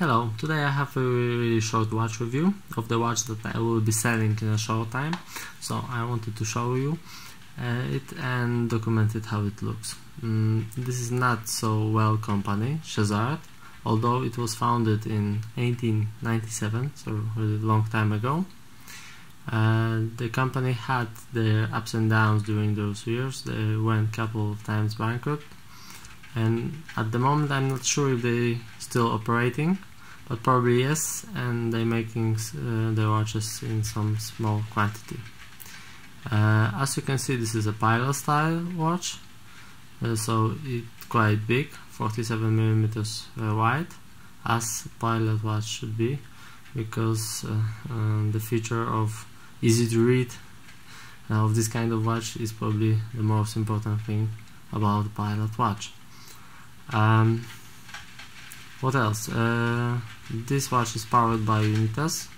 Hello, today I have a really short watch review of the watch that I will be selling in a short time. So I wanted to show you uh, it and document it how it looks. Mm, this is not so well company, Chezard, although it was founded in 1897, so a really long time ago. Uh, the company had their ups and downs during those years. They went a couple of times bankrupt and at the moment I'm not sure if they still operating but probably yes and they're making uh, the watches in some small quantity. Uh, as you can see this is a pilot style watch uh, so it's quite big 47 millimeters uh, wide as pilot watch should be because uh, um, the feature of easy to read uh, of this kind of watch is probably the most important thing about pilot watch. Um, what else? Uh, this watch is powered by Unitas.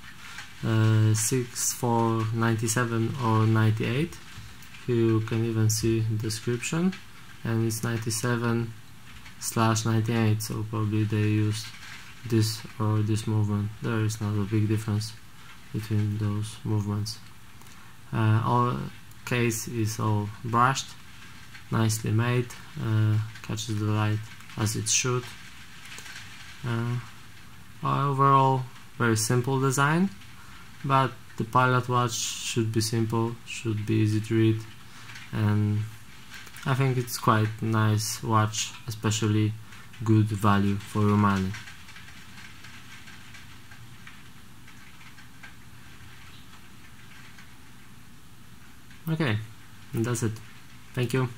Uh, 6497 or 98 you can even see description. And it's 97 slash 98 so probably they used this or this movement. There is not a big difference between those movements. Uh, our case is all brushed nicely made uh, catches the light as it should. Uh, overall, very simple design, but the pilot watch should be simple, should be easy to read, and I think it's quite nice watch, especially good value for your money. Okay, that's it. Thank you.